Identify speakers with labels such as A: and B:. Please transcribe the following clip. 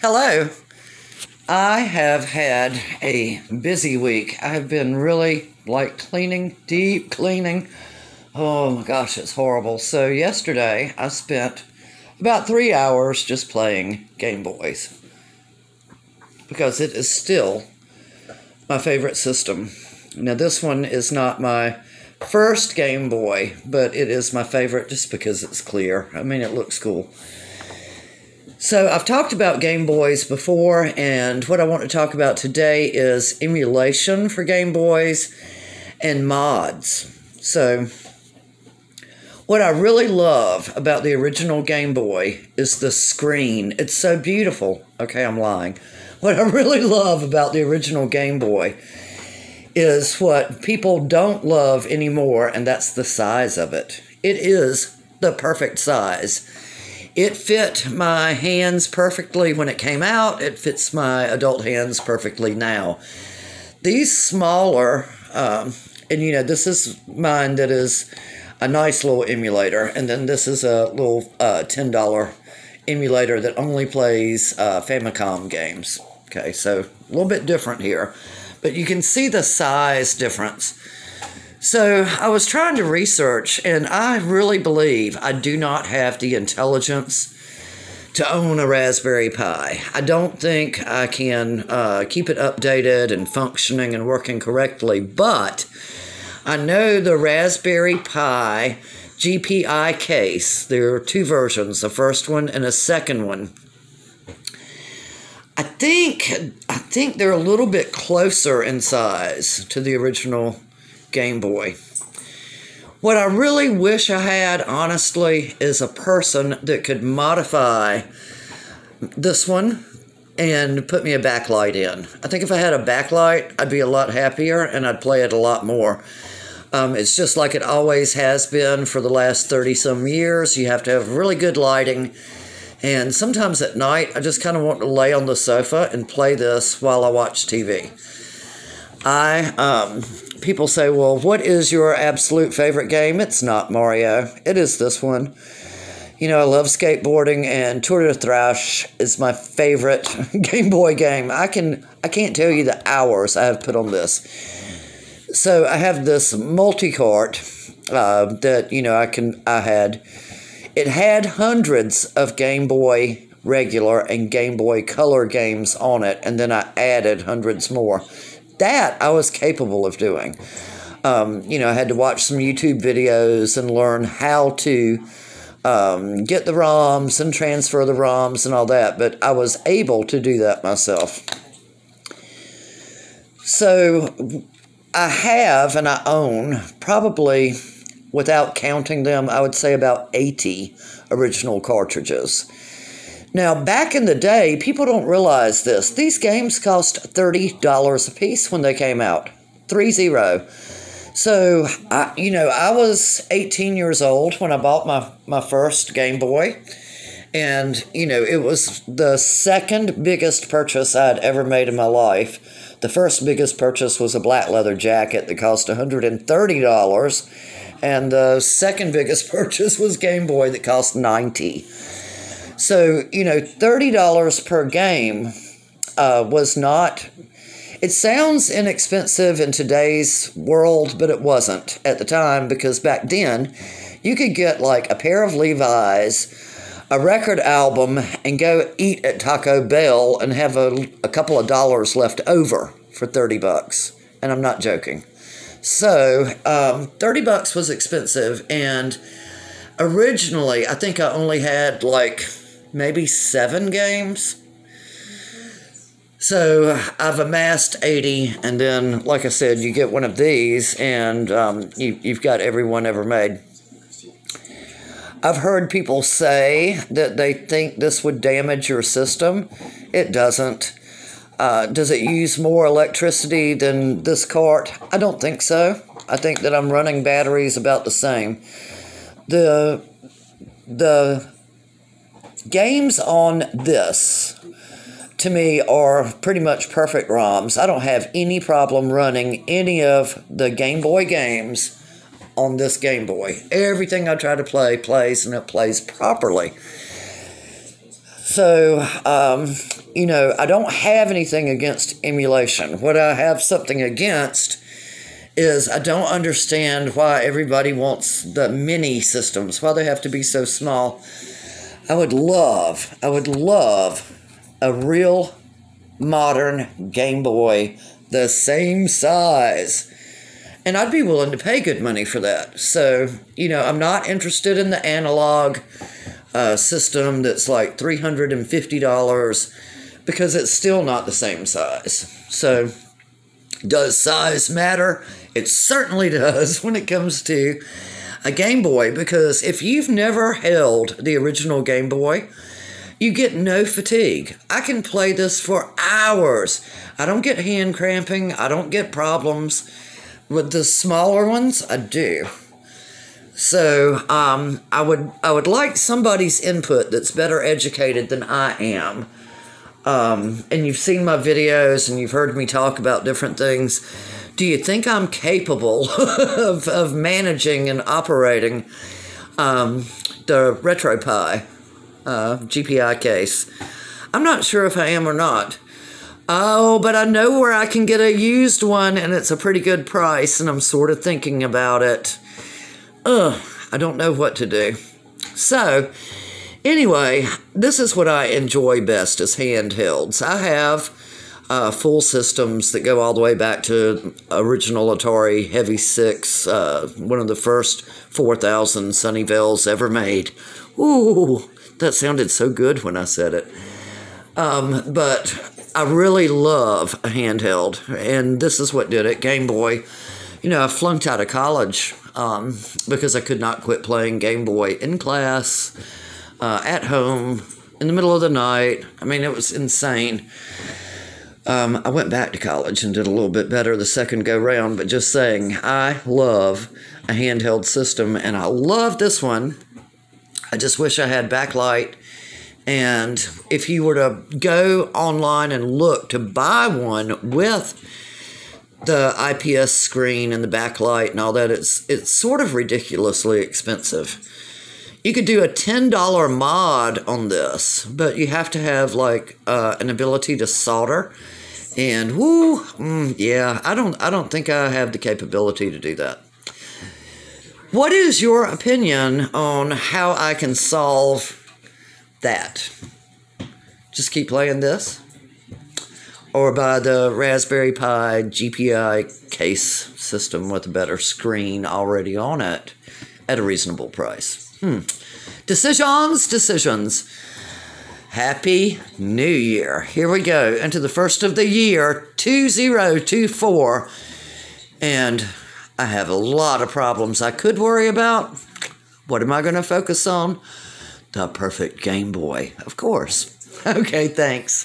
A: Hello. I have had a busy week. I've been really like cleaning, deep cleaning. Oh my gosh, it's horrible. So, yesterday I spent about three hours just playing Game Boys because it is still my favorite system. Now, this one is not my first Game Boy, but it is my favorite just because it's clear. I mean, it looks cool. So, I've talked about Game Boys before, and what I want to talk about today is emulation for Game Boys and mods. So, what I really love about the original Game Boy is the screen. It's so beautiful. Okay, I'm lying. What I really love about the original Game Boy is what people don't love anymore, and that's the size of it. It is the perfect size. It fit my hands perfectly when it came out. It fits my adult hands perfectly now. These smaller, um, and you know, this is mine that is a nice little emulator, and then this is a little uh, $10 emulator that only plays uh, Famicom games. Okay, so a little bit different here, but you can see the size difference. So I was trying to research, and I really believe I do not have the intelligence to own a Raspberry Pi. I don't think I can uh, keep it updated and functioning and working correctly, but I know the Raspberry Pi GPI case. There are two versions, a first one and a second one. I think I think they're a little bit closer in size to the original Game Boy. What I really wish I had, honestly, is a person that could modify this one and put me a backlight in. I think if I had a backlight, I'd be a lot happier and I'd play it a lot more. Um, it's just like it always has been for the last 30 some years. You have to have really good lighting. And sometimes at night, I just kind of want to lay on the sofa and play this while I watch TV. I um, people say, "Well, what is your absolute favorite game?" It's not Mario. It is this one. You know, I love skateboarding, and Tour de Thrash is my favorite Game Boy game. I can I can't tell you the hours I have put on this. So I have this multi cart uh, that you know I can I had. It had hundreds of Game Boy regular and Game Boy Color games on it, and then I added hundreds more that I was capable of doing. Um, you know, I had to watch some YouTube videos and learn how to um, get the ROMs and transfer the ROMs and all that, but I was able to do that myself. So I have and I own probably, without counting them, I would say about 80 original cartridges. Now, back in the day, people don't realize this. These games cost $30 a piece when they came out. 3 0. So, I, you know, I was 18 years old when I bought my, my first Game Boy. And, you know, it was the second biggest purchase I'd ever made in my life. The first biggest purchase was a black leather jacket that cost $130. And the second biggest purchase was Game Boy that cost 90 so, you know, $30 per game uh, was not, it sounds inexpensive in today's world, but it wasn't at the time because back then you could get like a pair of Levi's, a record album, and go eat at Taco Bell and have a, a couple of dollars left over for 30 bucks. And I'm not joking. So, um, 30 bucks was expensive. And originally, I think I only had like maybe seven games. So I've amassed 80, and then, like I said, you get one of these, and um, you, you've got every one ever made. I've heard people say that they think this would damage your system. It doesn't. Uh, does it use more electricity than this cart? I don't think so. I think that I'm running batteries about the same. The the games on this to me are pretty much perfect ROMs. I don't have any problem running any of the Game Boy games on this Game Boy. Everything I try to play plays and it plays properly. So, um, you know, I don't have anything against emulation. What I have something against is I don't understand why everybody wants the mini systems, why they have to be so small. I would love, I would love a real modern Game Boy the same size. And I'd be willing to pay good money for that. So, you know, I'm not interested in the Analogue uh, system that's like $350 because it's still not the same size. So, does size matter? It certainly does when it comes to a Game Boy because if you've never held the original Game Boy, you get no fatigue. I can play this for hours. I don't get hand cramping, I don't get problems. With the smaller ones, I do. So um, I would I would like somebody's input that's better educated than I am. Um, and you've seen my videos and you've heard me talk about different things. Do you think I'm capable of, of managing and operating um, the RetroPie? uh, GPI case. I'm not sure if I am or not. Oh, but I know where I can get a used one and it's a pretty good price, and I'm sort of thinking about it. Ugh, I don't know what to do. So, anyway, this is what I enjoy best as handhelds. I have uh, full systems that go all the way back to original Atari Heavy 6, uh, one of the first 4,000 Sunnyvales ever made. Ooh, that sounded so good when I said it. Um, but I really love a handheld, and this is what did it Game Boy. You know, I flunked out of college um, because I could not quit playing Game Boy in class, uh, at home, in the middle of the night. I mean, it was insane. Um, I went back to college and did a little bit better the second go round, but just saying, I love a handheld system, and I love this one I just wish I had backlight. And if you were to go online and look to buy one with the IPS screen and the backlight and all that, it's it's sort of ridiculously expensive. You could do a ten dollar mod on this, but you have to have like uh, an ability to solder. And whoo, mm, yeah, I don't I don't think I have the capability to do that. What is your opinion on how I can solve that? Just keep playing this? Or buy the Raspberry Pi GPI case system with a better screen already on it at a reasonable price? Hmm. Decisions, decisions. Happy New Year. Here we go into the first of the year 2024. And I have a lot of problems I could worry about. What am I going to focus on? The perfect Game Boy, of course. Okay, thanks.